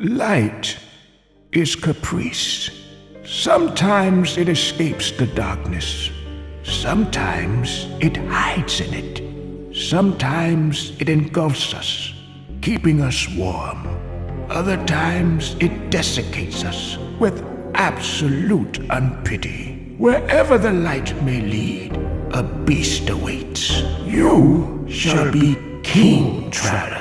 Light is caprice. Sometimes it escapes the darkness. Sometimes it hides in it. Sometimes it engulfs us, keeping us warm. Other times it desiccates us with absolute unpity. Wherever the light may lead, a beast awaits. You shall be king, Travis.